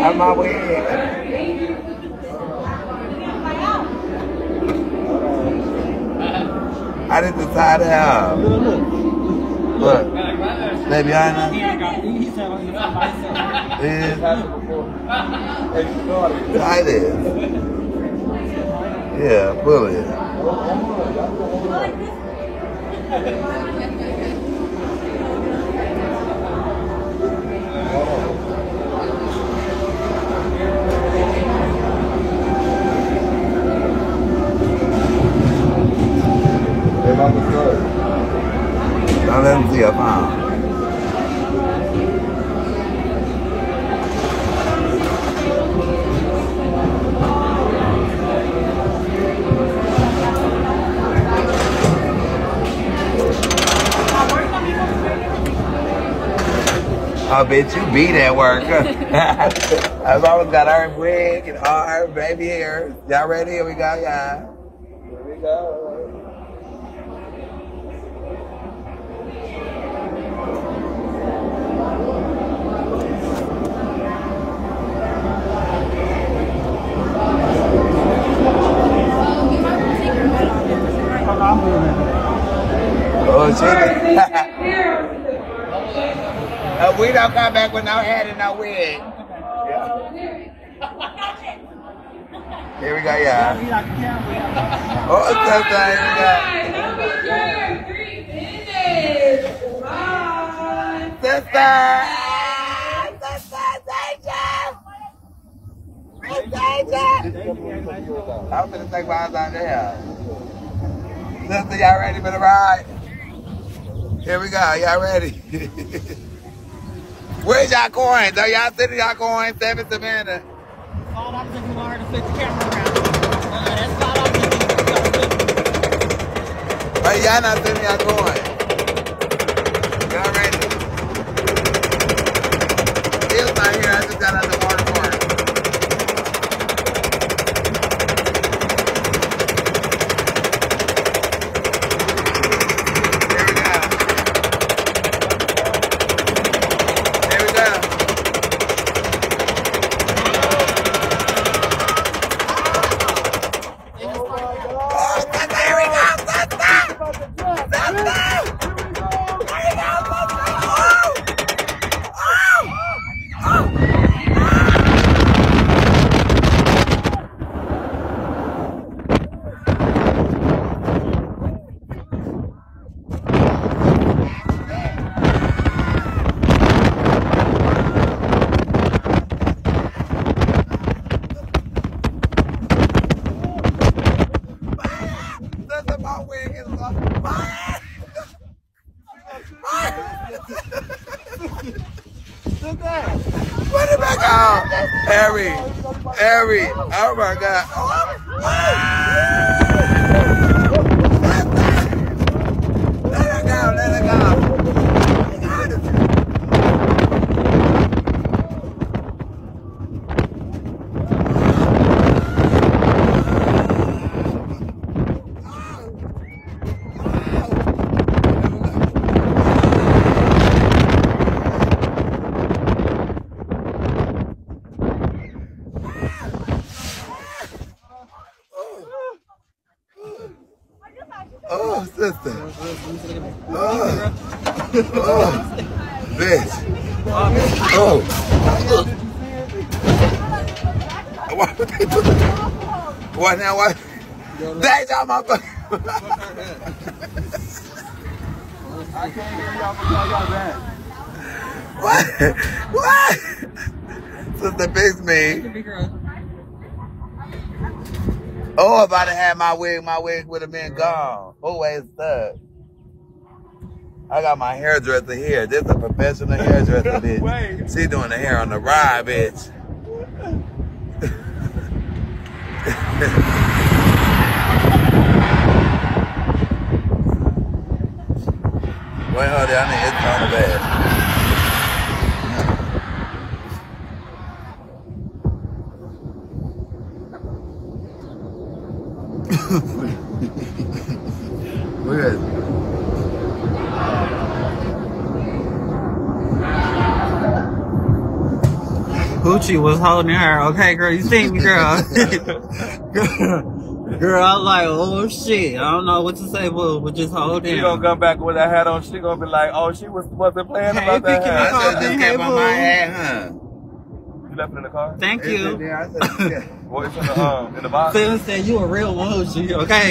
I'm my wig. I did the tie down. Look. Baby Anna. Is. Tie this. Yeah, pull it. Don't let them see your phone. I bet you be that work. I've always got our wig and all our baby hair. Y'all ready? Here we go, y'all. Here we go. Uh, we don't come back with no head and no wig. Here we go, y'all. Oh, it's that thing. Sister! I'm gonna take my eyes out there. Sister, y'all ready for the ride? Here we go. Y'all ready? Where's y'all coins? Are y'all sending y'all coins? Seven Savannah. All I'm thinking hard to flip the camera around. Uh, that's all I'm thinking. Are y'all not sending y'all coins? Y'all ready? Bill's not here. I just got out the water park. Here we go. Here we go. Oh, sister, here we go, sister! Sister! Here we go, sister! Oh! Oh! Sister, my wig is up. Put it back on. Harry. Harry. Oh my God. Let her go. Let her go. Oh, sister. Oh, oh. bitch. Oh. What would they do? What now? What? That's all my fucking. What? What? Sister, fix me. Oh, if I'd have had my wig, my wig would have been gone. Oh, Always stuck. I got my hairdresser here. This is a professional hairdresser, bitch. She doing the hair on the ride, bitch. Wait, hold on. I need it's on the bed. Look at it. Hoochie was holding her. Okay, girl, you see me, girl. girl, I was like, oh shit. I don't know what to say, but, but just hold She him. gonna come back with that hat on. She gonna be like, oh, she was wasn't playing Hey, about that Vicky, hat. I said, just Hey, kept on my hat, huh? You left it in the car? Thank you. I said, yeah. Well, it's in the um in the box. Phil said you a real one, Hoochie. Okay.